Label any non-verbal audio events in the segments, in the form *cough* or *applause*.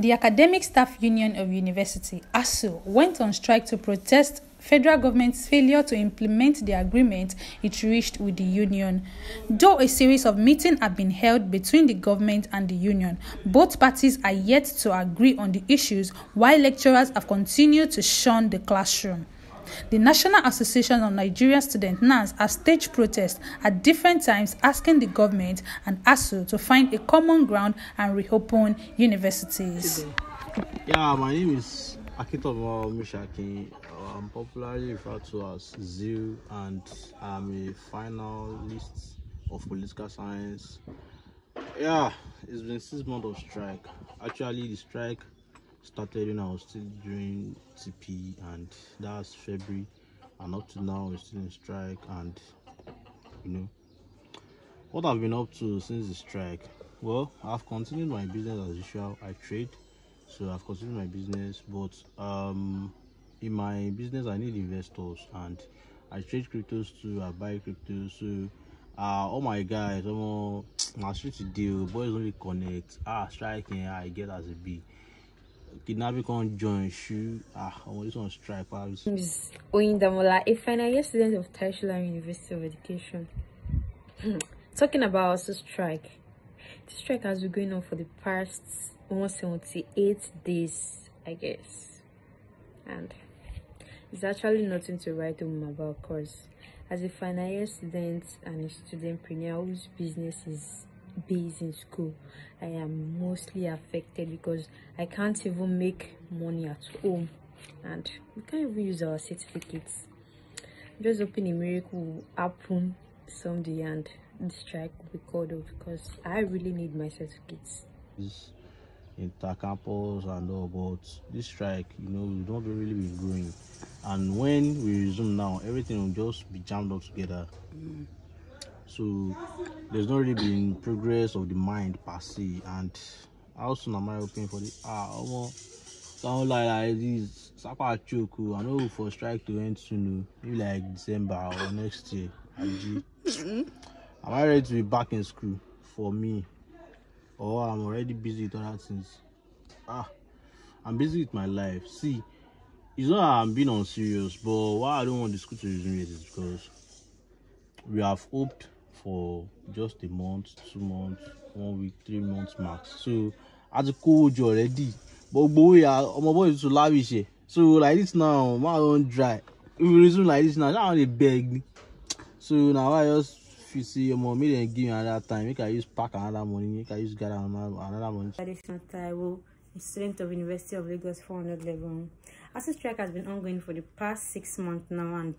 The Academic Staff Union of University, ASUU, went on strike to protest federal government's failure to implement the agreement it reached with the union. Though a series of meetings have been held between the government and the union, both parties are yet to agree on the issues while lecturers have continued to shun the classroom. The National Association of Nigerian Students NANS has staged protests at different times asking the government and ASUU to find a common ground and reopen universities. Yeah, my name is Akitomo Mishaki. I'm popularly referred to as ZIL and I'm a finalist of political science. Yeah, it's been six months of strike. Actually, the strike started when I was still doing TP and that's February. And up to now we're still in strike and you know what I've been up to since the strike? Well I've continued my business as usual. I trade so I've continued my business but um in my business I need investors and I trade cryptos too. I buy cryptos so uh oh my guys I'm my street deal boys only connect. Ah striking I get as a B kidnapping can join shoe ah I want this one strike pals. is Oyindamola, a final year student of Tai Solarin University of Education. *clears throat* Talking about also strike. The strike has been going on for the past almost 178 days, I guess. And it's actually nothing to write home about because as a final year student and a studentpreneur whose business is based in school. I am mostly affected because i can't even make money at home. And we can't even use our certificates. I'm just hoping a miracle will happen someday and the strike will be called off because i really need my certificates. This intercampus and all but this strike you know we don't really be growing. And when we resume now everything will just be jammed up together. Mm so there's not really been progress of the mind per se and how soon am i hoping for the ah almost sound like like this sapa choke i know for strike to end soon maybe like december or next year *laughs* am i ready to be back in school? For me? Or i'm already busy with other things? Ah i'm busy with my life. See it's not i'm being unserious but why i don't want the school to resume yet is because we have hoped for just a month two months one week three months max. So a ti kó ojú already. But gbowó ya ọmọ boy too lavish ẹ so like this now my don dry. If we resume like this now one dey beg so why i just feel say omo make dem give me another time. Make i use pack another money make i use gather another money. Adesina Taiwo, student of University of Lagos 400 level. The strike has been ongoing for the past six months now and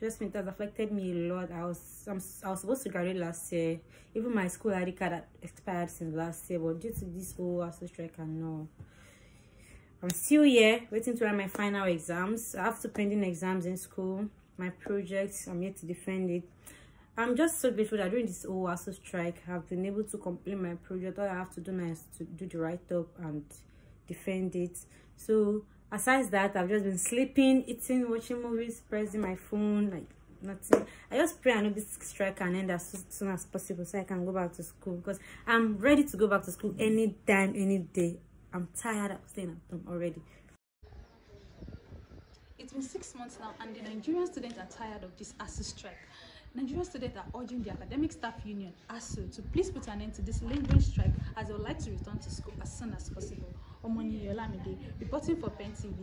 me it has affected me a lot i was I'm, i was supposed to graduate last year. Even my school id card had expired since last year but due to this whole ASUU strike and no i'm still here waiting to write my final exams. I have two pending exams in school. My projects i'm yet to defend it. I'm just so grateful that during this whole ASUU strike i've been able to complete my project. All i have to do now is to do the write-up and defend it. So aside that i've just been sleeping eating watching movies pressing my phone like nothing i just pray i know this strike can end as soon as possible so i can go back to school because i'm ready to go back to school anytime any day i'm tired of staying at home already It's been six months now, and the Nigerian students are tired of this ASUU strike. Nigerian students are urging the Academic Staff Union, ASUU, to please put an end to this lingering strike as they would like to return to school as soon as possible. Omoniyi Olamide reporting for PenTV.